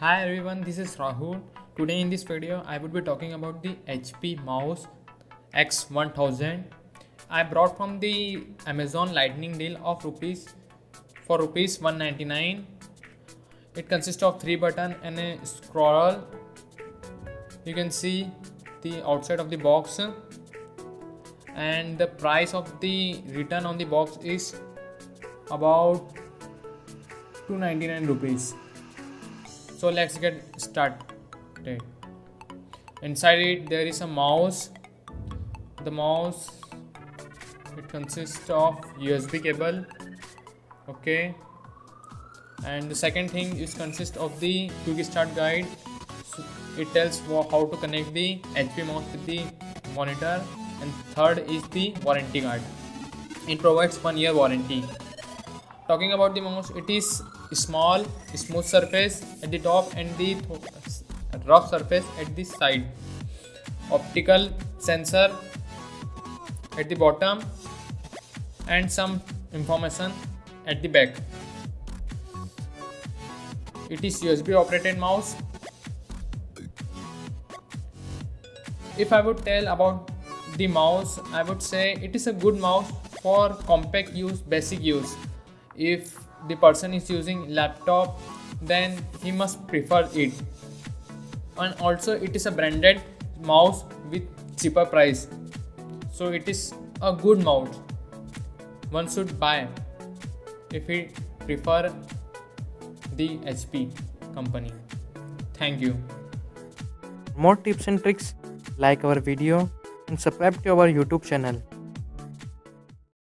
Hi everyone, this is Rahul. Today in this video, I would be talking about the HP mouse X1000. I brought from the Amazon Lightning deal of rupees for rupees 199. It consists of three button and a scroll. You can see the outside of the box and the price of the return on the box is about 299 rupees so let's get started. Inside it there is a mouse. The mouse it consists of usb cable okay? And the second thing is consist of the quick start guide. So it tells how to connect the hp mouse with the monitor. And third is the warranty card it provides one year warranty. Talking about the mouse it is small smooth surface at the top and the rough surface at the side. Optical sensor at the bottom and some information at the back. It is usb operated mouse. If i would tell about the mouse i would say it is a good mouse for compact use basic use. If the person is using laptop then he must prefer it. And also it is a branded mouse with cheaper price. So it is a good mouse. One should buy if he prefer the hp company. Thank you. More tips and tricks like our video and subscribe to our youtube channel